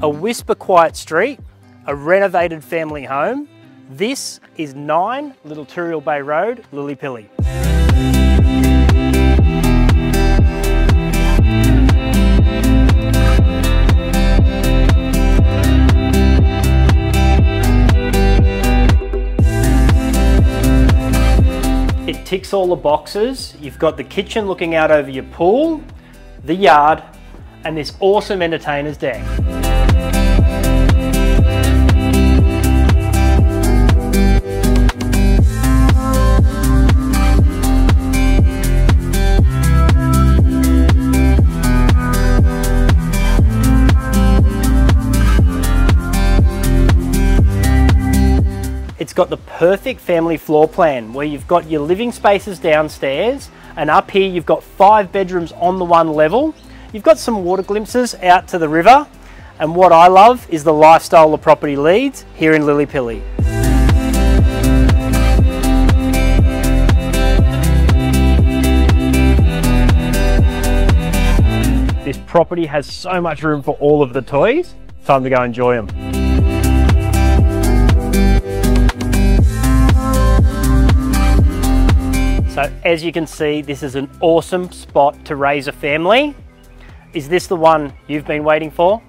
crisp whisper quiet street, a renovated family home. This is 9 Little Turriell Bay Road, Lilli Pilli. It ticks all the boxes. You've got the kitchen looking out over your pool, the yard, and this awesome entertainer's deck. It's got the perfect family floor plan where you've got your living spaces downstairs and up here you've got five bedrooms on the one level. You've got some water glimpses out to the river and what I love is the lifestyle the property leads here in Lilli Pilli. This property has so much room for all of the toys. Time to go enjoy them. So as you can see, this is an awesome spot to raise a family. Is this the one you've been waiting for?